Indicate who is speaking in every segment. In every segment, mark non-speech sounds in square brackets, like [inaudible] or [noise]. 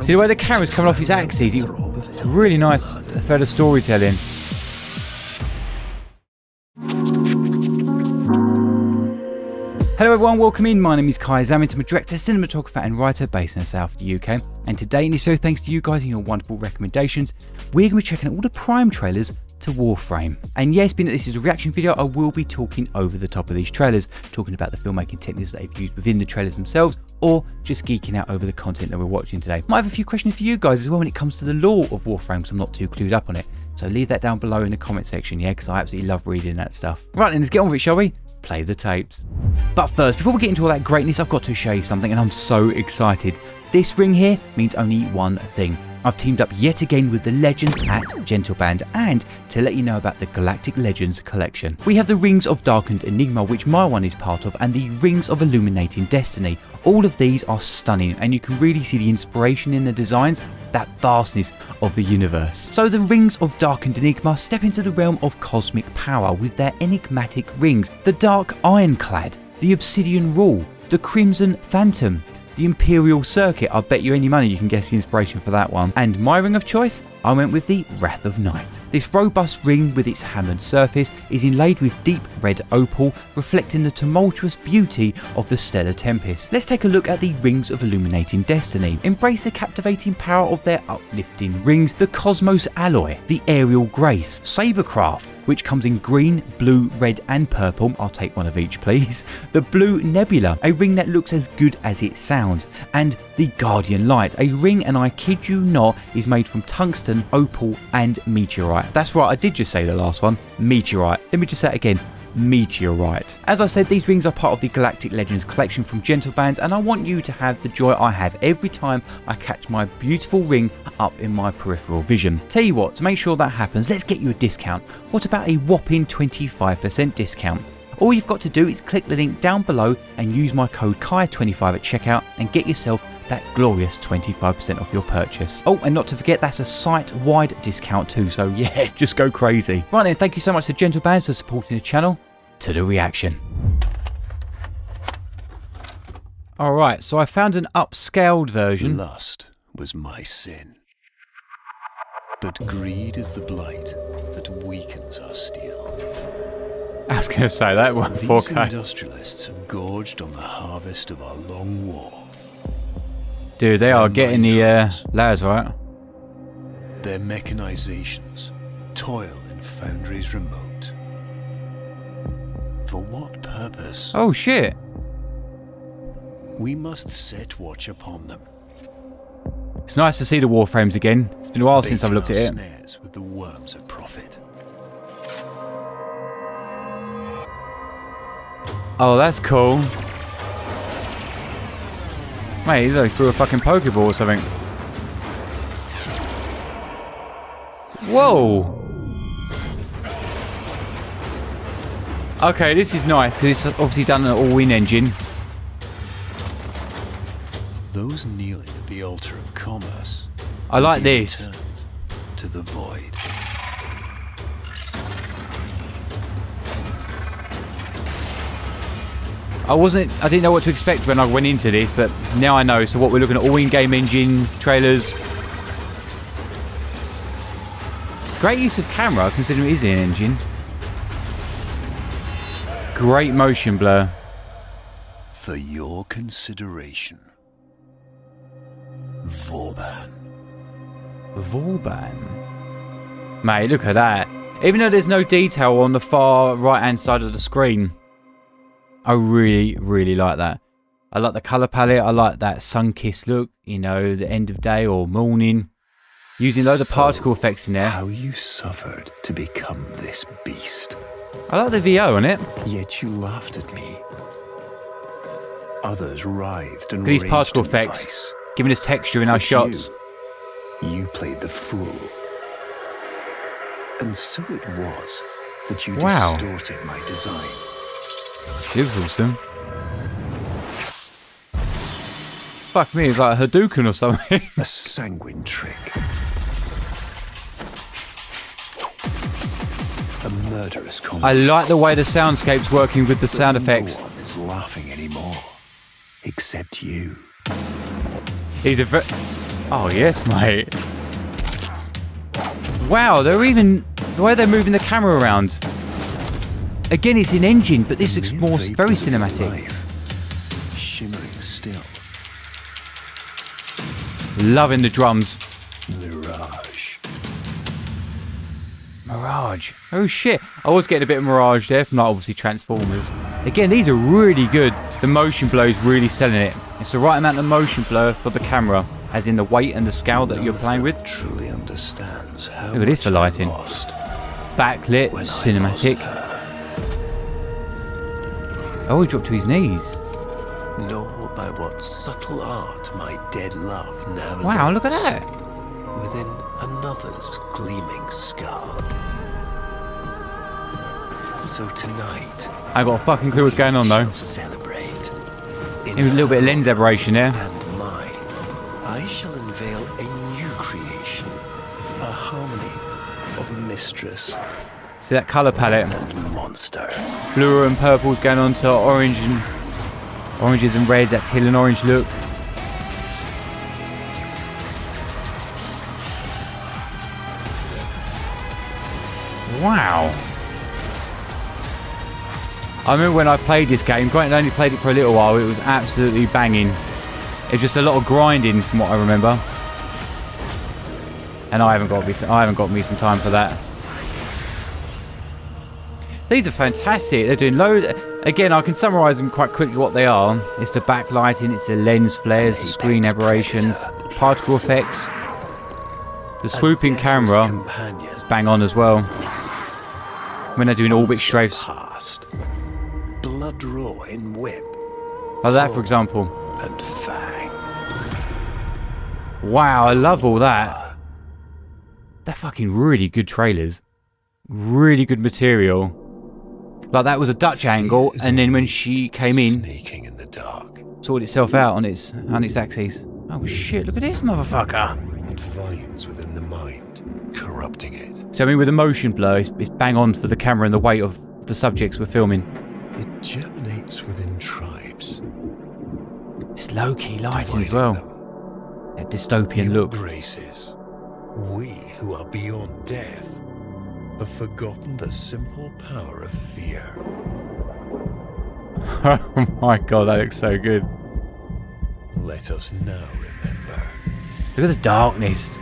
Speaker 1: See the way the camera's coming off his axes? Really nice thread of storytelling. Hello everyone, welcome in. My name is Kai Zammit. I'm a director, cinematographer and writer based in the south of the UK. And today, in this show, thanks to you guys and your wonderful recommendations, we're going to be checking out all the Prime trailers to Warframe. And yes, being that this is a reaction video, I will be talking over the top of these trailers, talking about the filmmaking techniques that they've used within the trailers themselves, or just geeking out over the content that we're watching today. Might have a few questions for you guys as well when it comes to the lore of Warframe, because I'm not too clued up on it. So leave that down below in the comment section, yeah, because I absolutely love reading that stuff. Right then, let's get on with it, shall we? play the tapes. But first, before we get into all that greatness, I've got to show you something and I'm so excited. This ring here means only one thing. I've teamed up yet again with the legends at Gentleband and to let you know about the Galactic Legends collection. We have the Rings of Darkened Enigma which my one is part of and the Rings of Illuminating Destiny. All of these are stunning and you can really see the inspiration in the designs, that vastness of the universe. So the Rings of Darkened Enigma step into the realm of cosmic power with their enigmatic rings, the Dark Ironclad, the Obsidian Rule, the Crimson Phantom, the Imperial Circuit, I'll bet you any money you can guess the inspiration for that one. And my ring of choice? I went with the Wrath of Night. This robust ring with its hammered surface is inlaid with deep red opal, reflecting the tumultuous beauty of the Stellar Tempest. Let's take a look at the Rings of Illuminating Destiny. Embrace the captivating power of their uplifting rings, the Cosmos Alloy, the Aerial Grace, Sabercraft, which comes in green, blue, red and purple. I'll take one of each please. [laughs] The Blue Nebula, a ring that looks as good as it sounds. And the Guardian Light, a ring and I kid you not is made from tungsten, opal and meteorite. That's right, I did just say the last one, meteorite. Let me just say it again, meteorite. As I said, these rings are part of the Galactic Legends collection from Gentlebands and I want you to have the joy I have every time I catch my beautiful ring up in my peripheral vision. Tell you what, to make sure that happens, let's get you a discount. What about a whopping 25% discount? All you've got to do is click the link down below and use my code KAI25 at checkout and get yourself that glorious 25% off your purchase. Oh, and not to forget, that's a site-wide discount too, so [laughs] yeah, just go crazy. Right then, thank you so much to Gentlebands for supporting the channel. To the reaction. Alright, so I found an upscaled version.
Speaker 2: Lust was my sin. But greed is the blight that weakens our steel.
Speaker 1: I was going to say that one,
Speaker 2: These
Speaker 1: 4K.
Speaker 2: industrialists have gorged on the harvest of our long war.
Speaker 1: Dude, they are getting the uh,
Speaker 2: drives.
Speaker 1: layers right.
Speaker 2: Their mechanizations toil in foundries remote. For what purpose?
Speaker 1: Oh shit.
Speaker 2: We must set watch upon them.
Speaker 1: It's nice to see the warframes again. It's been a while since I've looked at
Speaker 2: our
Speaker 1: it.
Speaker 2: snares with the worms of profit.
Speaker 1: Oh, that's cool. Mate, like threw a fucking Pokeball or something. Whoa! Okay, this is nice because it's obviously done an all-in engine.
Speaker 2: Those kneeling at the altar of commerce.
Speaker 1: I like this.
Speaker 2: To the void.
Speaker 1: I wasn't, I didn't know what to expect when I went into this, but now I know. So what we're looking at, all in-game engine, trailers. Great use of camera, considering it is an engine. Great motion blur.
Speaker 2: For your consideration. Vauban.
Speaker 1: Vauban. Mate, look at that. Even though there's no detail on the far right-hand side of the screen, I really, really like that. I like the colour palette. I like that sun-kissed look, you know, the end of day or morning. Using loads of particle effects in there.
Speaker 2: How you suffered to become this beast.
Speaker 1: I like the VO on it.
Speaker 2: Yet you laughed at me. Others writhed and
Speaker 1: these particle effects.
Speaker 2: vice.
Speaker 1: Giving us texture in our shots.
Speaker 2: You, you played the fool. And so it was that you
Speaker 1: Wow.
Speaker 2: distorted my design.
Speaker 1: She looks awesome. Fuck me, it's like a Hadouken or something. [laughs]
Speaker 2: A sanguine trick. A murderous
Speaker 1: I like the way the soundscape's working with the sound effects.
Speaker 2: No one is laughing anymore. Except you.
Speaker 1: He's a ve- Oh, yes, mate. Wow, they're even... The way they're moving the camera around. Again, it's in engine, but this looks more very cinematic.
Speaker 2: Shimmering still.
Speaker 1: Loving the drums.
Speaker 2: Mirage.
Speaker 1: Mirage. Oh shit. I was getting a bit of Mirage there from like obviously Transformers. Again, these are really good. The motion blur is really selling it. It's the right amount of motion blur for the camera, as in the weight and the scale that you're playing with.
Speaker 2: Truly understands how
Speaker 1: Look at this for lighting. Backlit,
Speaker 2: when I
Speaker 1: cinematic. Oh, he dropped to his knees.
Speaker 2: Nor by what subtle art my dead love now
Speaker 1: Wow, look at that.
Speaker 2: Within another's gleaming scar. So tonight,
Speaker 1: I got a fucking clue what's going on though.
Speaker 2: celebrate. In
Speaker 1: A little bit of lens aberration there.
Speaker 2: and mine, I shall unveil a new creation, a harmony of mistress
Speaker 1: See that colour palette?
Speaker 2: monster.
Speaker 1: Blue and purple's going on to orange and oranges and reds, that teal and orange look. Wow. I remember when I played this game, granted I only played it for a little while, it was absolutely banging. It was just a lot of grinding from what I remember. And I haven't got me I haven't got me some time for that. These are fantastic. They're doing loads. Again, I can summarise them quite quickly what they are. It's the backlighting, it's the lens flares, the screen aberrations, particle effects. The swooping camera
Speaker 2: companion
Speaker 1: is bang on as well. When they're doing orbit strafes.
Speaker 2: Blood raw in whip
Speaker 1: Like that, for example.
Speaker 2: and fang.
Speaker 1: Wow, I love all that. They're fucking really good trailers. Really good material. Like that was a Dutch angle, and then when she came in,
Speaker 2: Sneaking in the dark.
Speaker 1: sorted itself out on its on its axis. Oh shit! Look at this motherfucker.
Speaker 2: It vines within the mind, corrupting it.
Speaker 1: So I mean, with the motion blur, it's, it's bang on for the camera and the weight of the subjects we're filming.
Speaker 2: It germinates within tribes.
Speaker 1: It's low key lighting as well.
Speaker 2: them.
Speaker 1: That dystopian
Speaker 2: Your
Speaker 1: look.
Speaker 2: graces, we who are beyond death, have forgotten the simple power of fear. [laughs]
Speaker 1: oh my god, that looks so good.
Speaker 2: Let us now remember.
Speaker 1: Look at the darkness.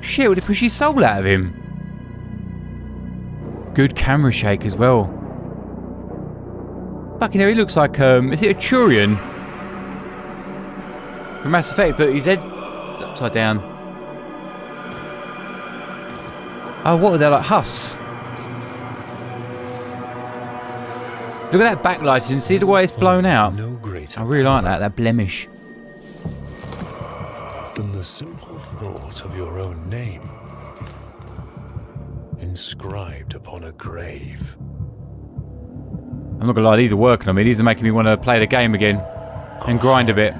Speaker 1: Shit, would it push his soul out of him? Good camera shake as well. Fucking hell, he looks like, um, is it a Turian? From Mass Effect, but his head is upside down. Oh, what are they, like husks? Look at that backlighting, see the way it's blown out?
Speaker 2: No greater
Speaker 1: I really like that, that blemish.
Speaker 2: than the simple thought of your own name inscribed upon a grave.
Speaker 1: I'm not gonna lie, these are working on me. These are making me want to play the game again and grind a bit.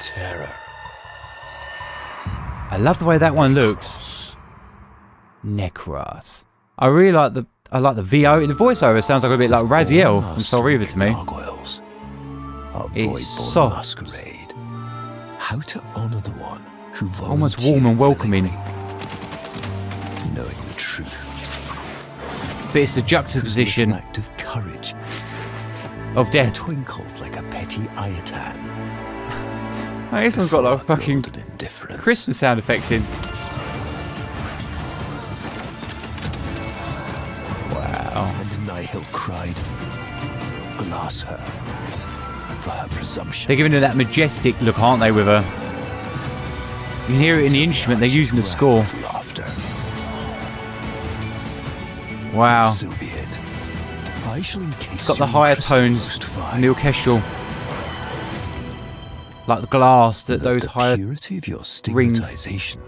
Speaker 2: Terror.
Speaker 1: I love the way that one looks. Nekros. I really like the I like the VO. The voiceover sounds like a bit like Raziel from Soul Reaver to me.
Speaker 2: Gargoyles.
Speaker 1: It's soft.
Speaker 2: masquerade. How to honor the one who
Speaker 1: Almost warm and welcoming.
Speaker 2: Knowing the truth.
Speaker 1: But it's the juxtaposition
Speaker 2: act of courage
Speaker 1: of death.
Speaker 2: twinkled like a petty Ayatan.
Speaker 1: Oh, this one's got like
Speaker 2: before
Speaker 1: fucking
Speaker 2: golden.
Speaker 1: Christmas sound effects in. Wow. Oh.
Speaker 2: And Nihil cried, Glass her for her presumption.
Speaker 1: They're giving her that majestic look, aren't they, with her? You can hear it in the instrument they're using to score.
Speaker 2: Laughter.
Speaker 1: Wow.
Speaker 2: So be it. I shall
Speaker 1: It's got the higher tones
Speaker 2: fine.
Speaker 1: the orchestral. Like the glass that
Speaker 2: Let
Speaker 1: those higher
Speaker 2: purity of your
Speaker 1: rings.
Speaker 2: stigmatization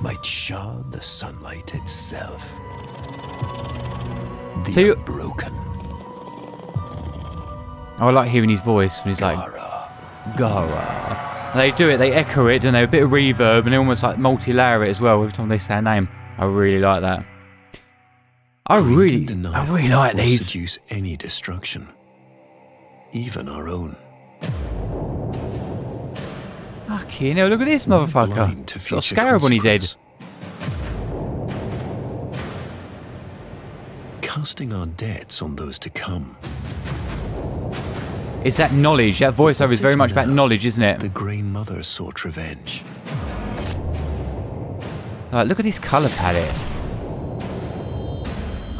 Speaker 2: might shard the sunlight itself. The
Speaker 1: So you-
Speaker 2: broken oh,
Speaker 1: I like hearing his voice when he's like,
Speaker 2: Gara.
Speaker 1: Gara. And they do it, they echo it, and they're a bit of reverb, and they almost like multi layer it as well every time they say a name. I really like that. I really, I really like these.
Speaker 2: seduce any destruction, even our own.
Speaker 1: Fucking hell, look at this motherfucker. Got a scarab on his head.
Speaker 2: Casting our debts on those to come.
Speaker 1: It's that knowledge. That voiceover is very much about knowledge, isn't it?
Speaker 2: The Grey Mother sought revenge.
Speaker 1: Like, look at this colour palette.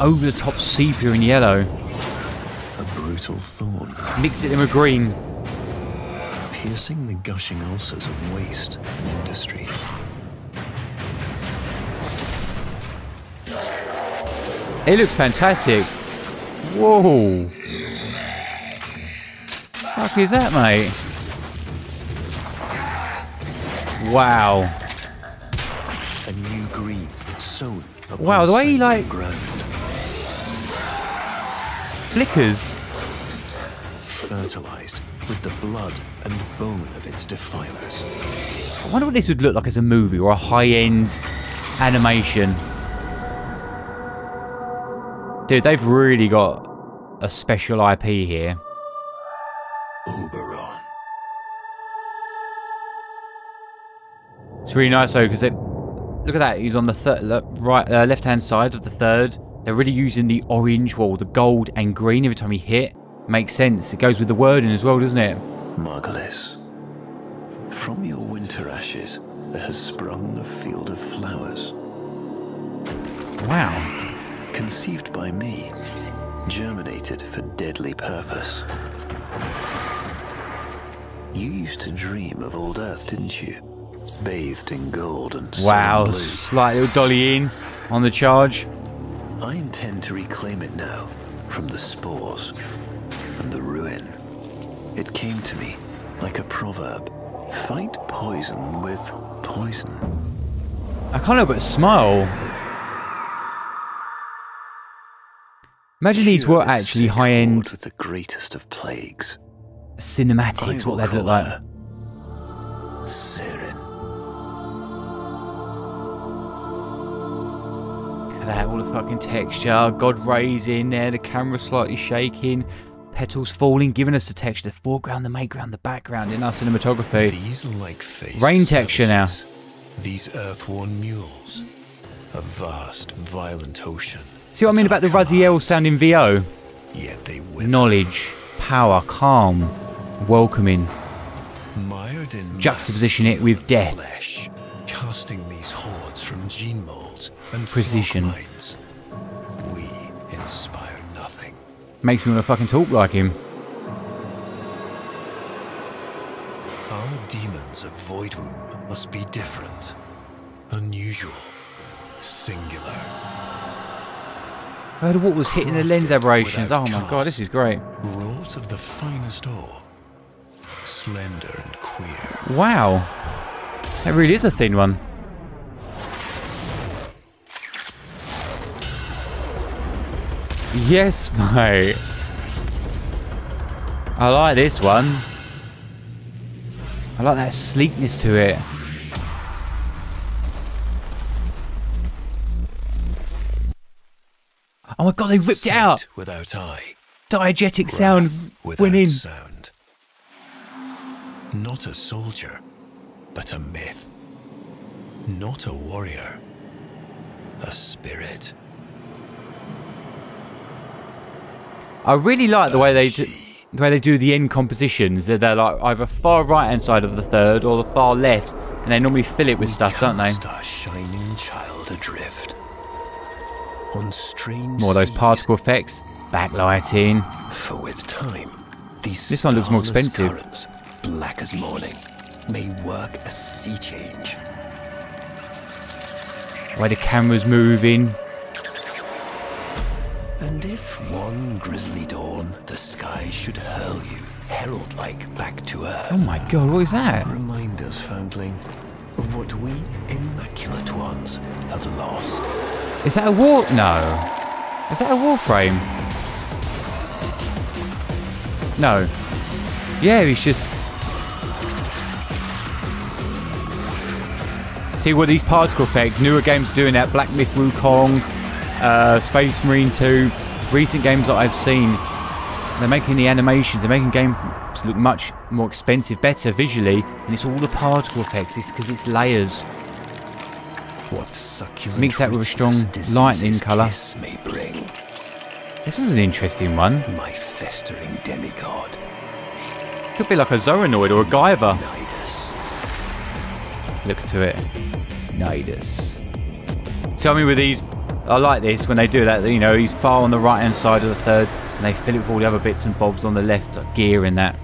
Speaker 1: Over the top sepia and yellow.
Speaker 2: A brutal thorn,
Speaker 1: Mix it in with green.
Speaker 2: Piercing the gushing ulcers of waste and industry.
Speaker 1: It looks fantastic. Whoa. Fuck is that, mate? Wow.
Speaker 2: A new green sown
Speaker 1: Wow, the way he,
Speaker 2: sanguine
Speaker 1: like-
Speaker 2: ground,
Speaker 1: Flickers.
Speaker 2: fertilized with the blood and bone of its defilers.
Speaker 1: I wonder what this would look like as a movie or a high-end animation. Dude, they've really got a special IP here.
Speaker 2: Oberon.
Speaker 1: It's really nice though because it. look at that. He's on the third, right, uh, left-hand side of the third. They're really using the orange, wall, the gold and green every time he hit. Makes sense. It goes with the wording as well, doesn't it?
Speaker 2: Margulis, from your winter ashes there has sprung a field of flowers,
Speaker 1: Wow.
Speaker 2: conceived by me, germinated for deadly purpose. You used to dream of old Earth, didn't you? Bathed in gold and
Speaker 1: Wow.
Speaker 2: blue.
Speaker 1: Slight little dolly in on the charge.
Speaker 2: I intend to reclaim it now from the spores and the ruin. It came to me like a proverb. Fight poison with poison.
Speaker 1: I can't help but smile. Imagine these were actually high-end
Speaker 2: with the greatest of plagues.
Speaker 1: Cinematics, what they'd look like.
Speaker 2: Siren.
Speaker 1: Look at that, all the fucking texture. God rays in there, the camera slightly shaking, petals falling, giving us the texture, the foreground, the midground, the background in our cinematography.
Speaker 2: These like-faced
Speaker 1: Rain texture now.
Speaker 2: These earth-worn mules. A vast, violent ocean.
Speaker 1: See what I mean about the Raziel sound in VO?
Speaker 2: Yet they wither.
Speaker 1: Knowledge, power, calm, welcoming.
Speaker 2: Mired in
Speaker 1: Juxtaposition it with death.
Speaker 2: Flesh, casting these hordes from gene molds and
Speaker 1: Precision.
Speaker 2: frog
Speaker 1: Makes me want to fucking talk like him.
Speaker 2: Our demons of Void Womb must be different, unusual, singular.
Speaker 1: I heard what was hitting the lens aberrations. Oh my god, this is great.
Speaker 2: Wrought of the finest ore, slender and queer.
Speaker 1: Wow. That really is a thin one. Yes, [laughs] mate. I like this one. I like that sleekness to it. Oh my god, they ripped it out!
Speaker 2: Without eye.
Speaker 1: Diegetic sound
Speaker 2: Wrath without
Speaker 1: went in.
Speaker 2: sound. Not a soldier, but a myth. Not a warrior, a spirit.
Speaker 1: I really like the way they do, the way they do the end compositions. That they're like either far right hand side of the third or the far left, and they normally fill it with stuff, don't they?
Speaker 2: Our shining child adrift. On strange
Speaker 1: More of those particle effects, backlighting.
Speaker 2: For with time, these
Speaker 1: This one looks more expensive.
Speaker 2: currents, black as morning, may work a sea change.
Speaker 1: Where the camera's moving.
Speaker 2: And if one grisly dawn the sky should hurl you, herald-like, back to earth,
Speaker 1: Oh my god, what is that?
Speaker 2: remind us, foundling, of what we immaculate ones have lost.
Speaker 1: Is that a war? No. Is that a war frame? No. Yeah, he's just. See what these particle effects, newer games are doing that. Black Myth Wukong, uh, Space Marine 2, recent games that I've seen, they're making the animations, they're making games look much more expensive, better visually, and it's all the particle effects, it's because it's layers.
Speaker 2: What succulent
Speaker 1: Mix that with a strong lightning colour.
Speaker 2: kiss may bring.
Speaker 1: This is an interesting one.
Speaker 2: My festering demigod,
Speaker 1: Could be like a Zoanoid or a Guyver.
Speaker 2: Nidus.
Speaker 1: Look to it. Nidus. Tell me with these, I like this when they do that, you know, he's far on the right hand side of the third, and they fill it with all the other bits and bobs on the left, like gear and that.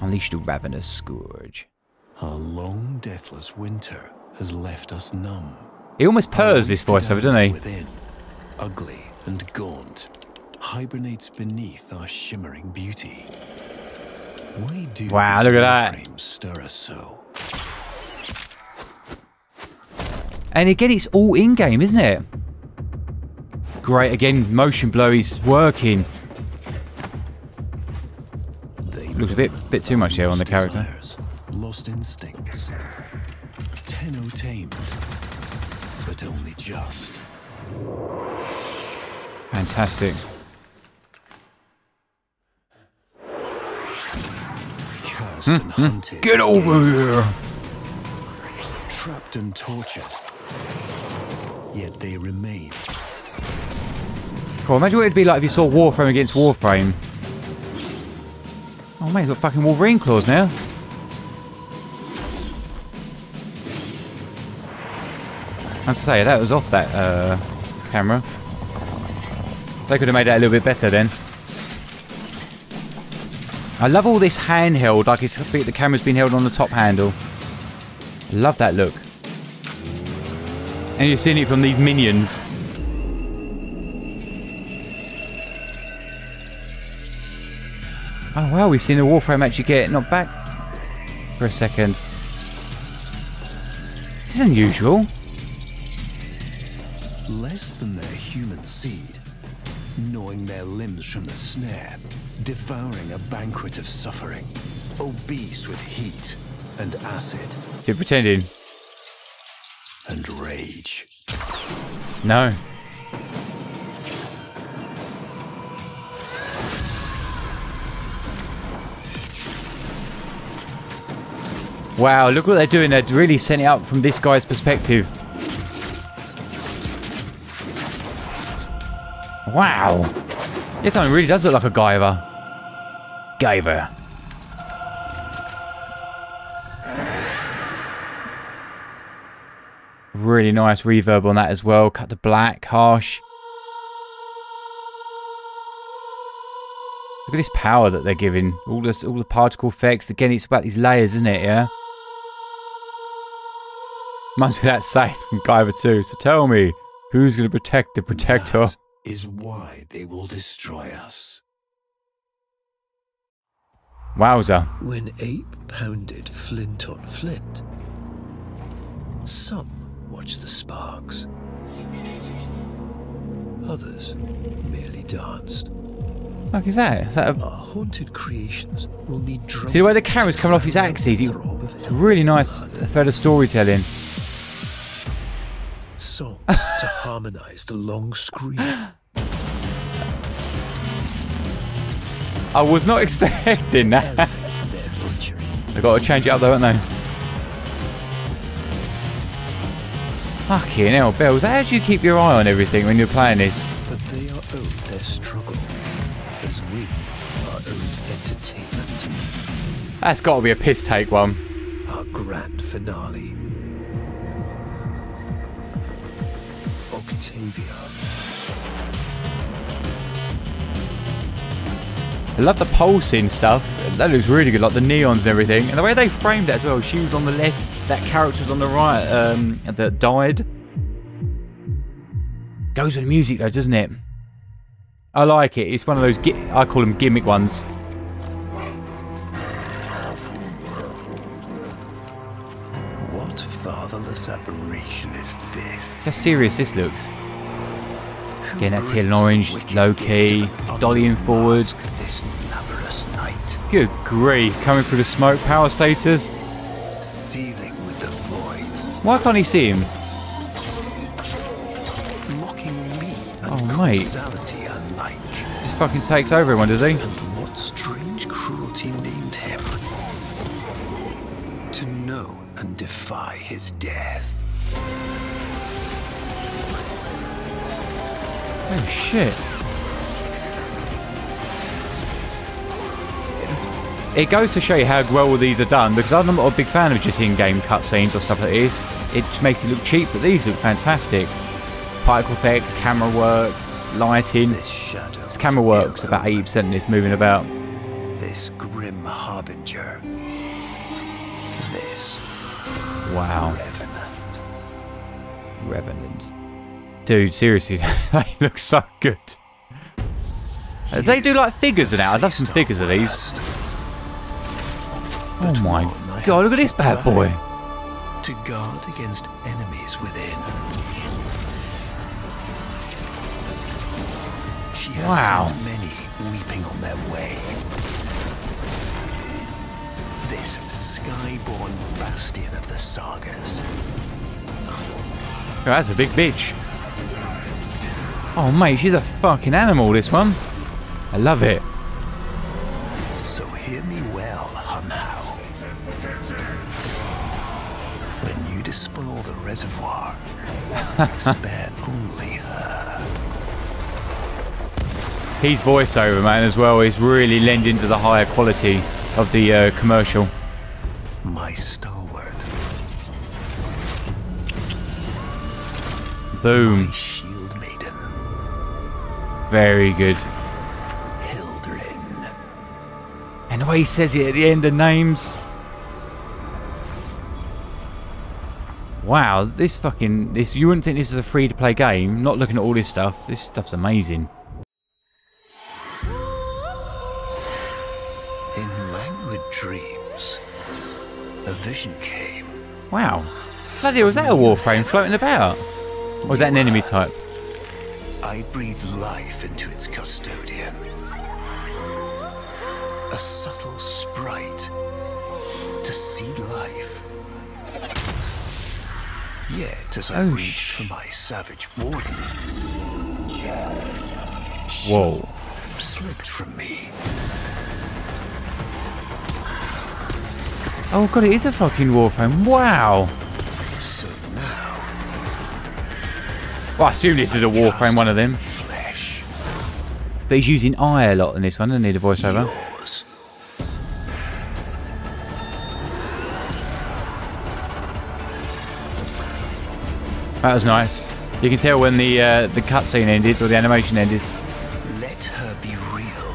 Speaker 1: Unleash the ravenous scourge.
Speaker 2: A long, deathless winter has left us numb.
Speaker 1: He almost purrs this voiceover, doesn't he?
Speaker 2: Within, ugly and gaunt, hibernates beneath our shimmering beauty. Why do
Speaker 1: Wow, look at that.
Speaker 2: stir us so?
Speaker 1: And again, it's all in-game, isn't it? Great, again, motion blur is working.
Speaker 2: They
Speaker 1: Looks a bit- bit too much there on the character.
Speaker 2: desires, Lost instincts. Tenno tamed, but only just.
Speaker 1: Fantastic.
Speaker 2: Cursed hunted.
Speaker 1: Hmm, Get over here!
Speaker 2: Trapped and tortured. Yet they remain.
Speaker 1: Cool, imagine what it'd be like if you saw Warframe against Warframe. Oh mate, he's got fucking Wolverine claws now. I have to say, that was off that uh, camera. They could have made that a little bit better then. I love all this handheld, like it's the camera's been held on the top handle. Love that look. And you're seeing it from these minions. Oh wow, we've seen the Warframe actually get knocked back for a second. This is unusual.
Speaker 2: Less than their human seed, gnawing their limbs from the snare, devouring a banquet of suffering, obese with heat and acid
Speaker 1: You're pretending.
Speaker 2: and rage.
Speaker 1: No. Wow, look what they're doing. They're really setting it up from this guy's perspective. Wow. This one really does look like a Guyver. Guyver. Really nice reverb on that as well. Cut to black, harsh. Look at this power that they're giving. All this, all the particle effects. Again, it's about these layers, isn't it? Yeah. Must be that same from Guyver 2. So tell me, who's going to protect the protector?
Speaker 2: That is why they will destroy us.
Speaker 1: Wowza.
Speaker 2: When ape pounded flint on flint, some watched the sparks. Others merely danced.
Speaker 1: Fuck is that? Is that a
Speaker 2: Our haunted creations will need
Speaker 1: See the way the camera's coming off his axes? Really nice thread of storytelling.
Speaker 2: Song to harmonize the long scream.
Speaker 1: I was not [laughs] expecting that. They've got to change it up though, haven't they? Fucking hell, Bells. How do you keep your eye on everything when you're playing this?
Speaker 2: But they are owed their struggle, as we are owed entertainment.
Speaker 1: That's got to be a piss take one.
Speaker 2: Our grand finale.
Speaker 1: I love the pulsing stuff. That looks really good, like the neons and everything. And the way they framed it as well. She was on the left, that character was on the right um, that died. Goes with the music though, doesn't it? I like it. It's one of those, I call them gimmick ones.
Speaker 2: What fatherless aberration is this?
Speaker 1: How serious this looks. Again, that teal and orange, low key, dollying forward.
Speaker 2: This numberless night,
Speaker 1: Good grief, coming through the smoke, power status.
Speaker 2: with the void,
Speaker 1: Why can't he see him?
Speaker 2: mocking me oh,
Speaker 1: mate.
Speaker 2: causality unlike.
Speaker 1: Just fucking takes over everyone, does he?
Speaker 2: And what strange cruelty named him? To know and defy his death.
Speaker 1: Oh shit. It goes to show you how well these are done because I'm not a big fan of just in-game cutscenes or stuff like this. It just makes it look cheap, but these look fantastic. Particle effects, camera work, lighting.
Speaker 2: This.
Speaker 1: This camera works about 80% in this moving about.
Speaker 2: This grim harbinger. This
Speaker 1: Wow.
Speaker 2: revenant.
Speaker 1: Revenant. Dude, seriously, [laughs] they look so good. Uh, They do like figures and that. I'd love some figures of these. Oh my god, look at this bad boy.
Speaker 2: To guard against enemies within. She has
Speaker 1: Wow.
Speaker 2: many weeping on their way. This skyborn bastion of the sagas.
Speaker 1: Oh, that's a big bitch. Oh mate, she's a fucking animal, this one. I love it.
Speaker 2: Spare only her.
Speaker 1: His voiceover, man, as well, is really lending to the higher quality of the uh, commercial.
Speaker 2: My stalwart,
Speaker 1: Boom.
Speaker 2: my shield maiden,
Speaker 1: Very good.
Speaker 2: Hildryn.
Speaker 1: And the way he says it at the end, the names. Wow, this fucking this you wouldn't think this is a free to play game, not looking at all this stuff. This stuff's amazing.
Speaker 2: In languid dreams, a vision came.
Speaker 1: Wow. Bloody was that a warframe floating about? Or was that an enemy type?
Speaker 2: I breathed life into its custodian. A subtle sprite to seed life. Yet, as I
Speaker 1: Oh,
Speaker 2: reached for my savage warden,
Speaker 1: Whoa.
Speaker 2: slipped from me.
Speaker 1: Oh god, it is a fucking warframe. Wow.
Speaker 2: So now,
Speaker 1: Well, I assume this is a warframe, one of them.
Speaker 2: flesh,
Speaker 1: But he's using eye a lot in this one, doesn't he, the voiceover? That was nice. You can tell when the uh, the cutscene ended or the animation ended.
Speaker 2: Let her be real.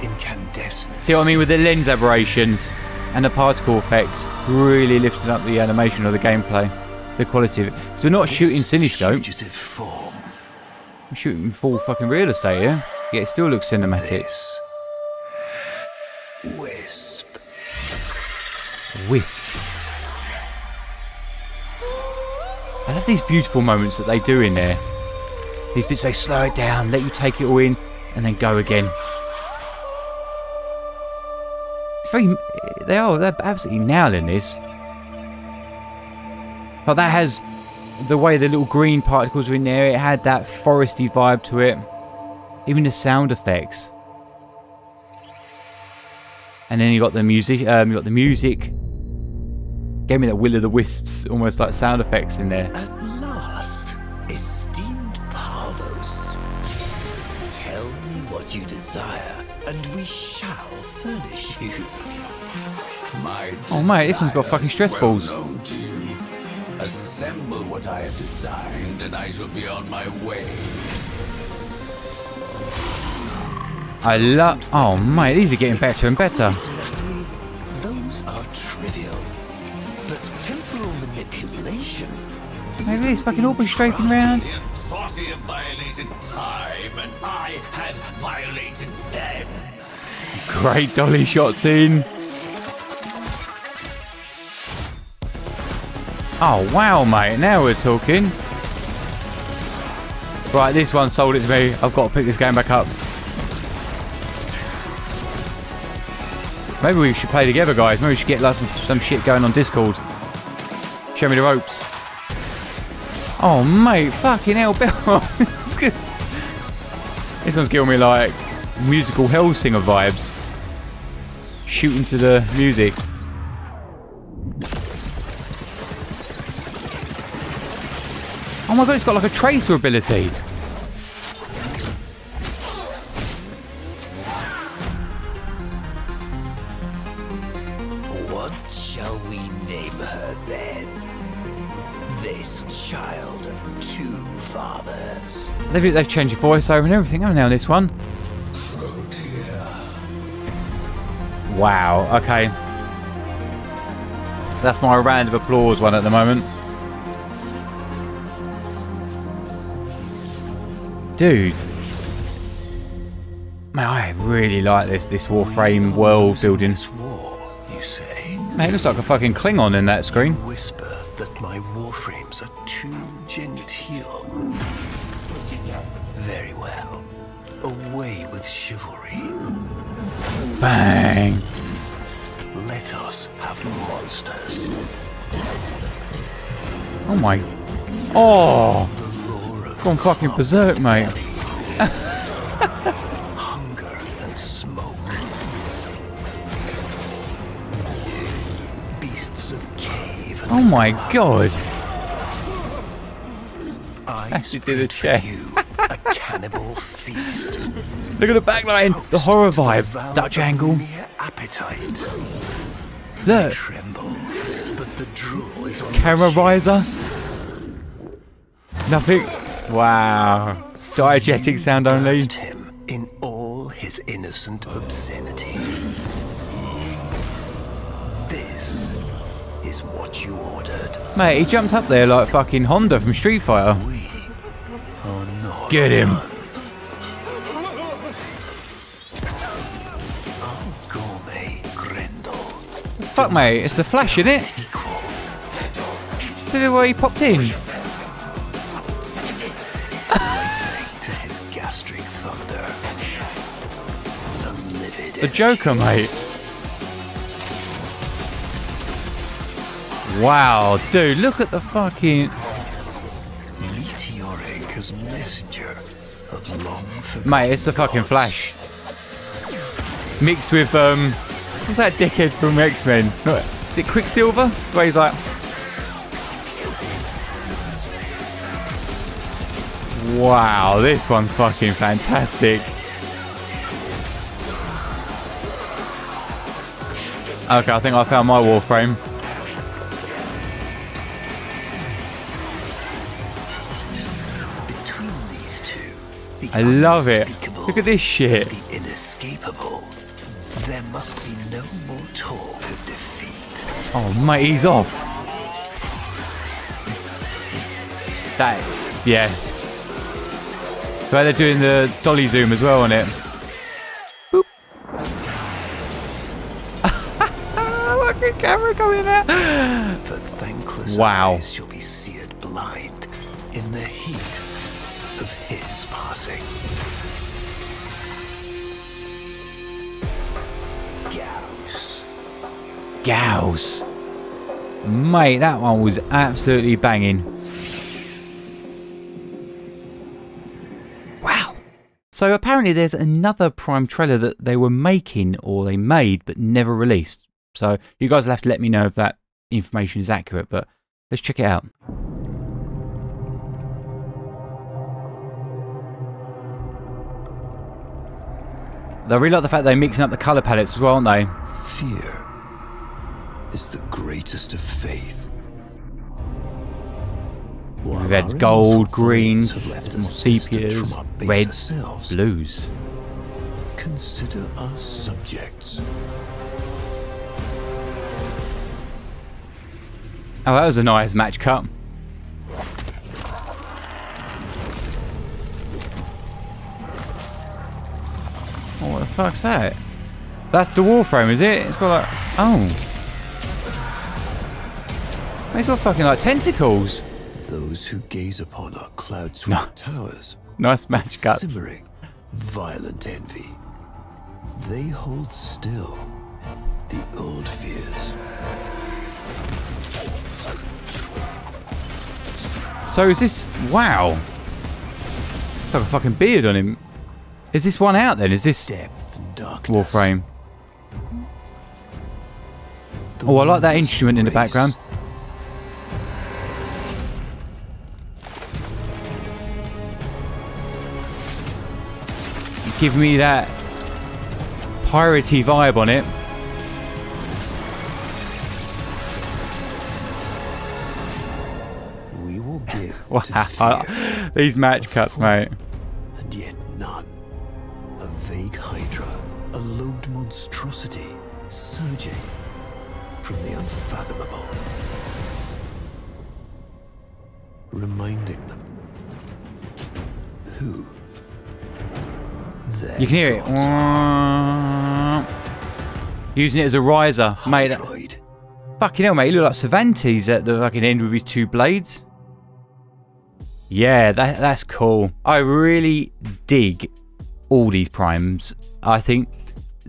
Speaker 2: Incandescent.
Speaker 1: See what I mean with the lens aberrations and the particle effects really lifting up the animation or the gameplay, the quality of it. So we're not shooting cinescope,
Speaker 2: form.
Speaker 1: we're shooting full fucking real estate here. Yet it still looks cinematic.
Speaker 2: This wisp.
Speaker 1: Wisp. I love these beautiful moments that they do in there. These bits they slow it down, let you take it all in, and then go again. It's very. They are. They're absolutely nailing this. But that has the way the little green particles were in there. It had that foresty vibe to it. Even the sound effects. And then you got the music. Um, you got the music. Gave me that Will o' the Wisps, almost like sound effects in there.
Speaker 2: At last, esteemed Parvos. Tell me what you desire, and we shall furnish you.
Speaker 3: My
Speaker 1: Oh mate, this one's got fucking stress
Speaker 3: well
Speaker 1: balls.
Speaker 3: known to you. Assemble what I have designed, and I shall be on my way.
Speaker 1: I love. Oh mate, these are getting better and better.
Speaker 2: Manipulation
Speaker 1: Mate, look at this fucking orbit strafing around.
Speaker 3: The have violated time, and I have violated them.
Speaker 1: Great dolly shots in. Oh wow, mate! Now we're talking. Right, this one sold it to me. I've got to pick this game back up. Maybe we should play together, guys. Maybe we should get like some, some shit going on Discord. Show me the ropes. Oh, mate, fucking hell, [laughs] Bill. this one's giving me like musical hell singer vibes. Shooting to the music. Oh my god, it's got like a tracer ability. They've, they've changed your voiceover and everything, haven't they, on this one? Wow, okay. That's my round of applause one at the moment. Dude. Man, I really like this this Warframe world building.
Speaker 2: This war, you say?
Speaker 1: Man, it looks like a fucking Klingon in that screen.
Speaker 2: Whisper that my warframes are too genteel. Very well. Away with chivalry.
Speaker 1: Bang.
Speaker 2: Let us have monsters.
Speaker 1: Oh my. Oh,
Speaker 2: The roar of
Speaker 1: gone fucking berserk, mate. [laughs]
Speaker 2: hunger and smoke. Beasts of cave
Speaker 1: Oh my god.
Speaker 2: I
Speaker 1: Actually did a
Speaker 2: spread for
Speaker 1: check.
Speaker 2: you a cannibal feast.
Speaker 1: Look at the backline, the horror vibe, Dutch angle.
Speaker 2: Appetite.
Speaker 1: Look,
Speaker 2: Tremble, but the drool is on
Speaker 1: camera riser. Nothing. Wow. Diegetic sound only.
Speaker 2: Him in all his innocent obscenity. This is what you ordered.
Speaker 1: Mate, he jumped up there like fucking Honda from Street Fighter.
Speaker 2: We are not
Speaker 1: Get him. Fuck, mate, it's the Flash, in it? The way he popped in?
Speaker 2: to his gastric thunder. A livid
Speaker 1: The Joker, mate. Wow, dude, look at the fucking.
Speaker 2: meteoric as messenger of long
Speaker 1: Mate, it's the fucking. Flash. Mixed with, um. What's that dickhead from X Men? Is it Quicksilver? Where he's like. Wow, this one's fucking fantastic. Okay, I think I found my Warframe.
Speaker 2: Between these two, the
Speaker 1: I love it. Look at this shit. Oh, mate, he's off. That's, yeah. But they're doing the dolly zoom as well on it. [laughs] Boop. Fucking camera coming out.
Speaker 2: For thankless
Speaker 1: Wow.
Speaker 2: Gauss.
Speaker 1: Mate, that one was absolutely banging. Wow. So apparently there's another Prime trailer that they were making or they made but never released. So you guys will have to let me know if that information is accurate, but let's check it out. They really like the fact they're mixing up the colour palettes as well, aren't they?
Speaker 2: Fear is the greatest of faith.
Speaker 1: We've had gold, greens,
Speaker 2: voids have left
Speaker 1: more
Speaker 2: us distant
Speaker 1: sepias,
Speaker 2: our
Speaker 1: reds,
Speaker 2: selves,
Speaker 1: blues.
Speaker 2: Consider us subjects.
Speaker 1: Oh, that was a nice match cut. Oh, what the fuck's that? That's the Warframe, is it? It's got like... Oh. Got fucking like tentacles.
Speaker 2: Those who gaze upon our cloud-swept
Speaker 1: No.
Speaker 2: towers
Speaker 1: Nice match cut.
Speaker 2: simmering, violent envy. They hold still the old fears.
Speaker 1: So is this... Wow. It's like a fucking beard on him. Is this one out then? Is this
Speaker 2: Depth and darkness.
Speaker 1: Warframe?
Speaker 2: The
Speaker 1: Oh, I like that instrument in the background. Give me that piratey vibe on it.
Speaker 2: We will give [laughs]
Speaker 1: Wow, these match cuts, mate. Can hear it.
Speaker 2: Oh, gods.
Speaker 1: Using it as a riser, mate. Fucking hell, mate. He looked like Cervantes at the fucking end with his two blades. Yeah, that that's cool. I really dig all these primes. I think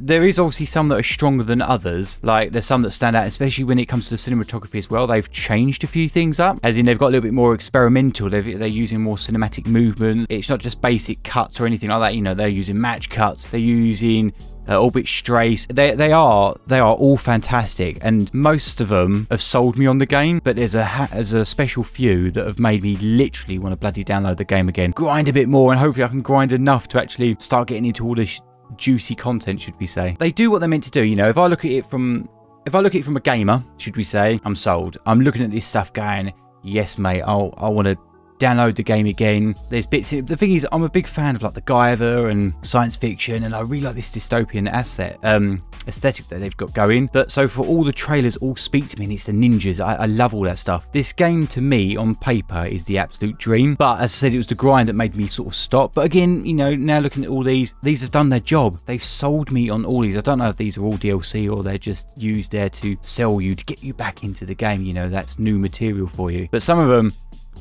Speaker 1: there is obviously some that are stronger than others. Like there's some that stand out, especially when it comes to cinematography as well. They've changed a few things up, as in they've got a little bit more experimental. They've, they're using more cinematic movements. It's not just basic cuts or anything like that. You know, they're using match cuts. They're using uh, Orbit Strace. They they are they are all fantastic, and most of them have sold me on the game. But there's a there's a special few that have made me literally want to bloody download the game again, grind a bit more, and hopefully I can grind enough to actually start getting into all this juicy content. Should we say they do what they're meant to do? You know, if I look at it from if I look at it from a gamer, should we say, I'm sold. I'm looking at this stuff going, yes, mate, I'll I want to download the game again. There's bits. In, it. the thing is, I'm a big fan of like the Guyver and science fiction, and I really like this dystopian asset um, aesthetic that they've got going. But so for all the trailers, all speak to me, and it's the ninjas. I, I love all that stuff. This game to me on paper is the absolute dream. But as I said, it was the grind that made me sort of stop. But again, you know, now looking at all these, these have done their job. They've sold me on all these. I don't know if these are all DLC or they're just used there to sell you to get you back into the game. You know, that's new material for you. But some of them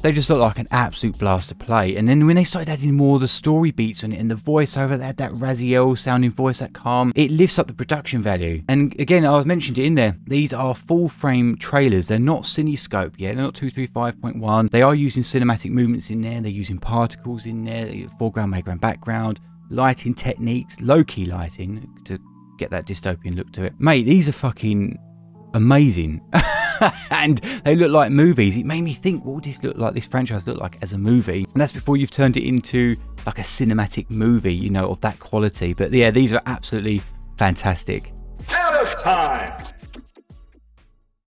Speaker 1: they just look like an absolute blast to play. And then when they started adding more of the story beats on it and the voiceover, they had that Raziel sounding voice, that calm, it lifts up the production value. And again, I've mentioned it in there, these are full frame trailers. They're not CinemaScope yet, they're not 235.1. They are using cinematic movements in there, they're using particles in there, foreground, background, background, lighting techniques, low key lighting to get that dystopian look to it. Mate, these are fucking amazing. [laughs] [laughs] and they look like movies. It made me think, what would this look like? This franchise look like as a movie? And that's before you've turned it into like a cinematic movie, you know, of that quality. But yeah, these are absolutely fantastic.
Speaker 4: Out of time!